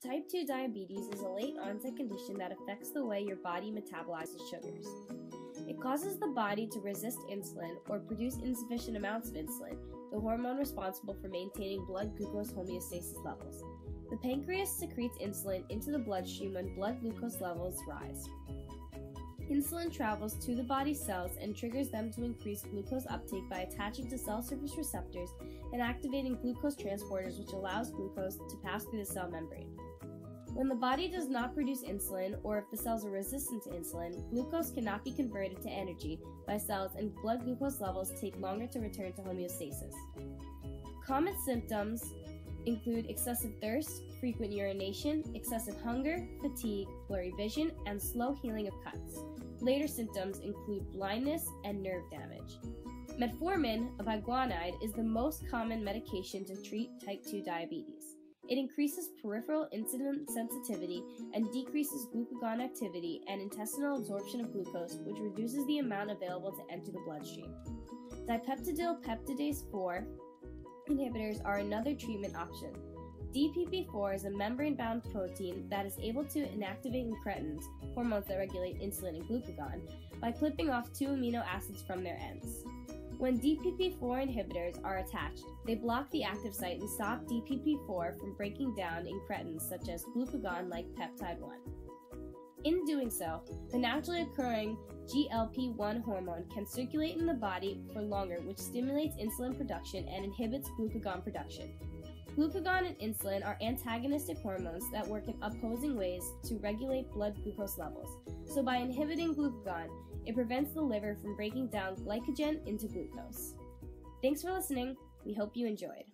Type 2 diabetes is a late onset condition that affects the way your body metabolizes sugars. It causes the body to resist insulin or produce insufficient amounts of insulin, the hormone responsible for maintaining blood glucose homeostasis levels. The pancreas secretes insulin into the bloodstream when blood glucose levels rise. Insulin travels to the body cells and triggers them to increase glucose uptake by attaching to cell surface receptors and activating glucose transporters, which allows glucose to pass through the cell membrane. When the body does not produce insulin, or if the cells are resistant to insulin, glucose cannot be converted to energy by cells and blood glucose levels take longer to return to homeostasis. Common symptoms include excessive thirst, frequent urination, excessive hunger, fatigue, blurry vision, and slow healing of cuts. Later symptoms include blindness and nerve damage. Metformin, a biguanide, is the most common medication to treat type 2 diabetes. It increases peripheral insulin sensitivity and decreases glucagon activity and intestinal absorption of glucose, which reduces the amount available to enter the bloodstream. Dipeptidyl peptidase 4 inhibitors are another treatment option. DPP4 is a membrane bound protein that is able to inactivate incretins, hormones that regulate insulin and glucagon, by clipping off two amino acids from their ends. When DPP4 inhibitors are attached, they block the active site and stop DPP4 from breaking down incretins such as glucagon like peptide 1. In doing so, the naturally occurring GLP 1 hormone can circulate in the body for longer, which stimulates insulin production and inhibits glucagon production. Glucagon and insulin are antagonistic hormones that work in opposing ways to regulate blood glucose levels. So, by inhibiting glucagon, it prevents the liver from breaking down glycogen into glucose. Thanks for listening. We hope you enjoyed.